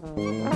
Mm-hmm.